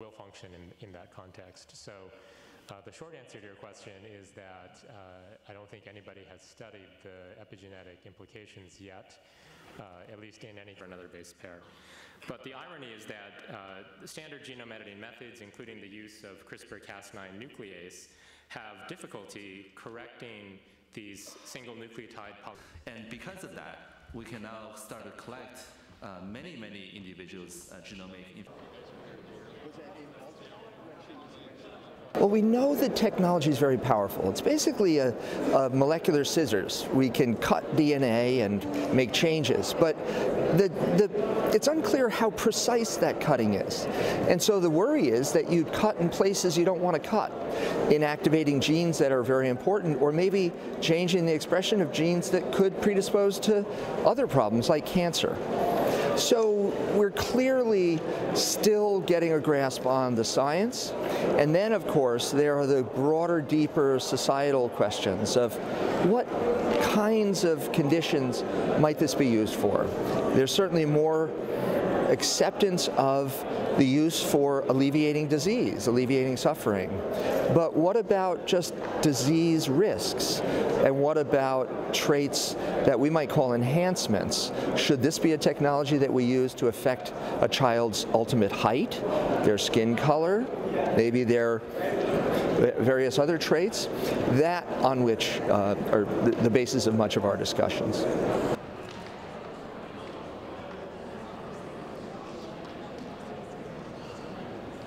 will function in, in that context. So uh, the short answer to your question is that uh, I don't think anybody has studied the epigenetic implications yet, uh, at least in any for another base pair. But the irony is that uh, standard genome editing methods, including the use of CRISPR-Cas9 nuclease, have difficulty correcting these single nucleotide And because of that, we can now start to collect uh, many, many individuals' uh, genomic information. Well, we know that technology is very powerful. It's basically a, a, molecular scissors. We can cut DNA and make changes, but the, the, it's unclear how precise that cutting is. And so the worry is that you cut in places you don't want to cut, inactivating genes that are very important, or maybe changing the expression of genes that could predispose to other problems like cancer. So we're clearly still getting a grasp on the science. And then, of course, there are the broader, deeper societal questions of what kinds of conditions might this be used for? There's certainly more acceptance of the use for alleviating disease, alleviating suffering. But what about just disease risks? And what about traits that we might call enhancements? Should this be a technology that we use to affect a child's ultimate height, their skin color, maybe their various other traits? That on which uh, are the basis of much of our discussions.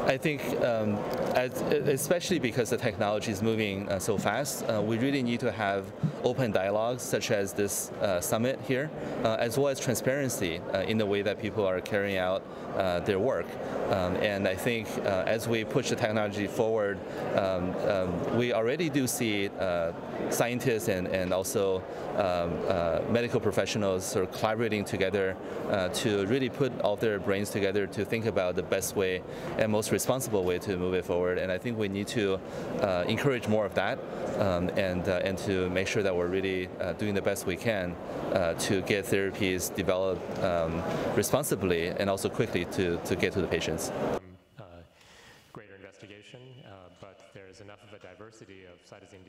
I think, um, as, especially because the technology is moving uh, so fast, uh, we really need to have open dialogues, such as this uh, summit here, uh, as well as transparency uh, in the way that people are carrying out uh, their work. Um, and I think as we push the technology forward, um, um, we already do see scientists and, and also um, medical professionals sort of collaborating together to really put all their brains together to think about the best way and most responsible way to move it forward. And I think we need to uh, encourage more of that um, and, uh, and to make sure that we're really uh, doing the best we can uh, to get therapies developed um, responsibly and also quickly to, to get to the patients. Uh, greater investigation, uh, but there's enough of a diversity of cytosine